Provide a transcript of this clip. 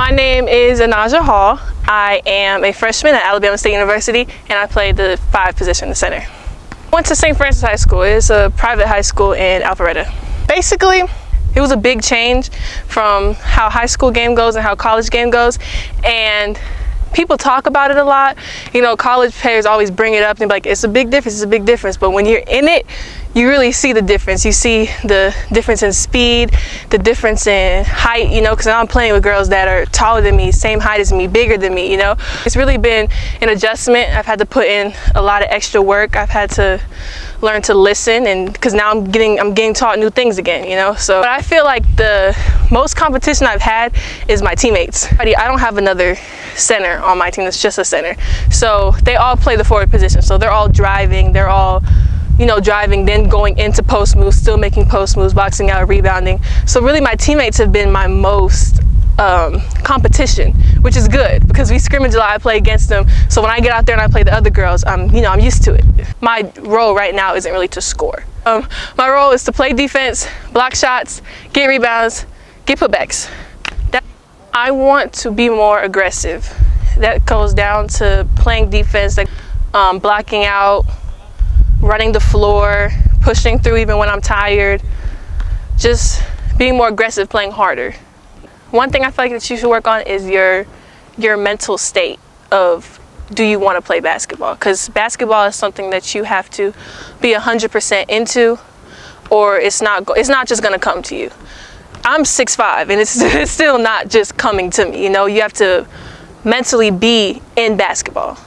My name is Anaja Hall. I am a freshman at Alabama State University and I play the five position, in the center. Went to St. Francis High School. It's a private high school in Alpharetta. Basically, it was a big change from how high school game goes and how college game goes. And people talk about it a lot. You know, college players always bring it up and be like, it's a big difference, it's a big difference. But when you're in it, you really see the difference. You see the difference in speed, the difference in height, you know, because I'm playing with girls that are taller than me, same height as me, bigger than me, you know. It's really been an adjustment. I've had to put in a lot of extra work. I've had to learn to listen and because now I'm getting I'm getting taught new things again, you know. So but I feel like the most competition I've had is my teammates. I don't have another center on my team that's just a center. So they all play the forward position. So they're all driving, they're all you know, driving, then going into post moves, still making post moves, boxing out, rebounding. So really my teammates have been my most um, competition, which is good because we scrimmage a lot, I play against them. So when I get out there and I play the other girls, I'm, you know, I'm used to it. My role right now isn't really to score. Um, my role is to play defense, block shots, get rebounds, get putbacks. That, I want to be more aggressive. That goes down to playing defense, like um, blocking out, running the floor, pushing through even when I'm tired, just being more aggressive, playing harder. One thing I feel like that you should work on is your your mental state of do you want to play basketball? Because basketball is something that you have to be 100% into or it's not it's not just going to come to you. I'm 6'5 and it's, it's still not just coming to me. You know, you have to mentally be in basketball.